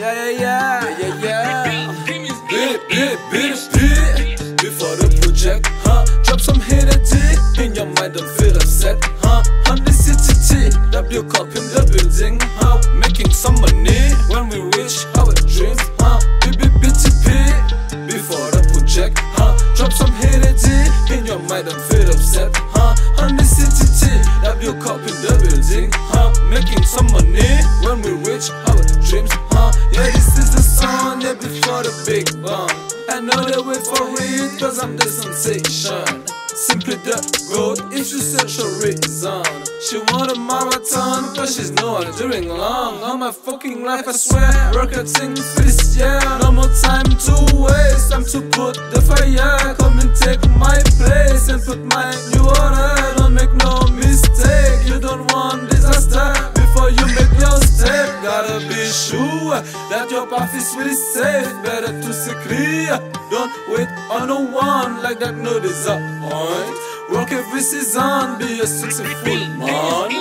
Yeah, yeah, yeah. Yeah, yeah, yeah. Bitch, bit, bitch. Before the project, huh? Drop some hit at dick. In your mind, don't feel upset, huh? I'm the city tit. W cop in the building, huh? Making some money when we reach our dreams, huh? Bitty, bitty, bit. Before the project, huh? Drop some hit at dick. In your mind, don't feel upset, huh? I'm the city tit. W cop in the building, huh? They wait for it, cause I'm the sensation. Simply the road if you search a reason. She want a marathon, but she's not doing long. All my fucking life, I swear. Work a thing this year. No more time to waste. Time to put the fire. Come and take my place and put my new order. Don't make no mistake. You don't want that your path is really safe. Better to see clear. Don't wait on no one like that. No disappoint. Work every season, be a successful man.